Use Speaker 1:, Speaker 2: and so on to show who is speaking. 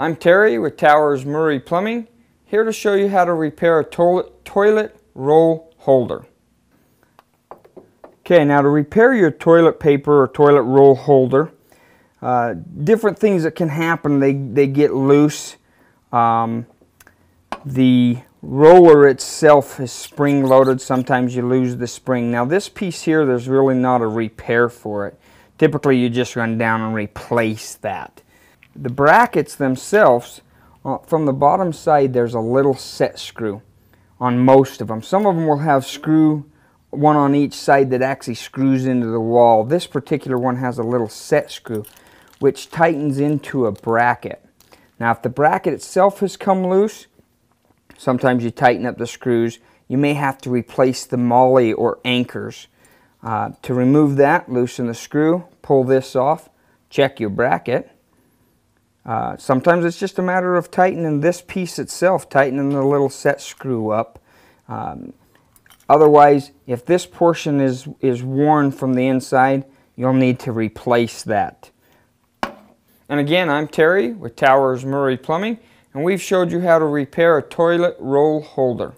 Speaker 1: I'm Terry with Towers Murray Plumbing, here to show you how to repair a toilet, toilet roll holder. Okay, now to repair your toilet paper or toilet roll holder, uh, different things that can happen. They, they get loose. Um, the roller itself is spring loaded. Sometimes you lose the spring. Now this piece here, there's really not a repair for it. Typically you just run down and replace that. The brackets themselves, uh, from the bottom side there's a little set screw on most of them. Some of them will have screw, one on each side that actually screws into the wall. This particular one has a little set screw which tightens into a bracket. Now if the bracket itself has come loose, sometimes you tighten up the screws. You may have to replace the molly or anchors. Uh, to remove that, loosen the screw, pull this off, check your bracket, uh, sometimes it's just a matter of tightening this piece itself, tightening the little set screw up. Um, otherwise, if this portion is, is worn from the inside, you'll need to replace that. And again, I'm Terry with Towers Murray Plumbing, and we've showed you how to repair a toilet roll holder.